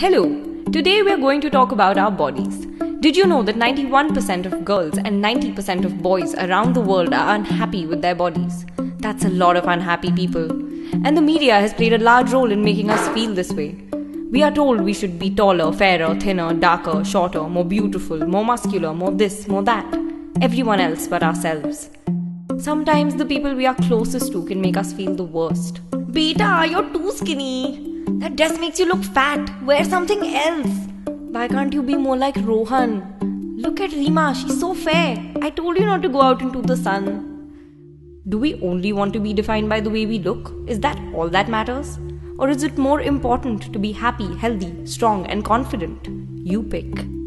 Hello, today we are going to talk about our bodies. Did you know that 91% of girls and 90% of boys around the world are unhappy with their bodies? That's a lot of unhappy people. And the media has played a large role in making us feel this way. We are told we should be taller, fairer, thinner, darker, shorter, more beautiful, more muscular, more this, more that. Everyone else but ourselves. Sometimes the people we are closest to can make us feel the worst. Beta, you're too skinny. That dress makes you look fat. Wear something else. Why can't you be more like Rohan? Look at Rima, she's so fair. I told you not to go out into the sun. Do we only want to be defined by the way we look? Is that all that matters? Or is it more important to be happy, healthy, strong, and confident? You pick.